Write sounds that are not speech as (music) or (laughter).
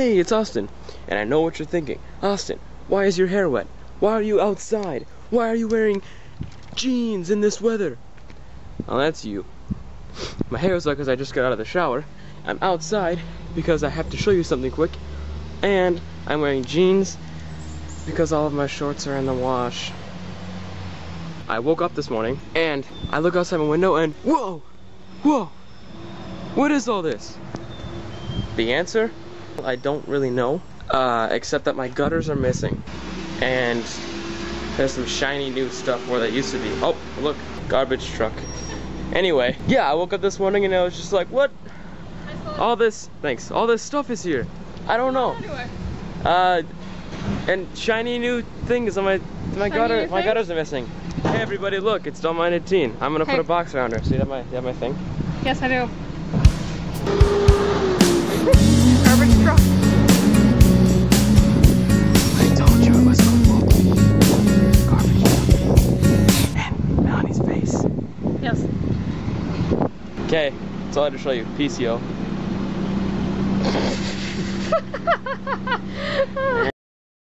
Hey, it's Austin. And I know what you're thinking. Austin, why is your hair wet? Why are you outside? Why are you wearing jeans in this weather? Well, that's you. My hair is wet because I just got out of the shower. I'm outside because I have to show you something quick. And I'm wearing jeans because all of my shorts are in the wash. I woke up this morning and I look outside my window and whoa, whoa, what is all this? The answer? I don't really know, uh, except that my gutters are missing. And there's some shiny new stuff where they used to be. Oh, look, garbage truck. Anyway, yeah, I woke up this morning and I was just like, what? All this, thanks, all this stuff is here. I don't know. Uh, and shiny new things on my my Shiny gutter. My gutters are missing. Hey everybody, look! It's Dullmindedteen. I'm gonna Hey. put a box around her. See that my that my thing? Yes, I do. Yes. Okay, that's all I had to show you. PCO. (laughs)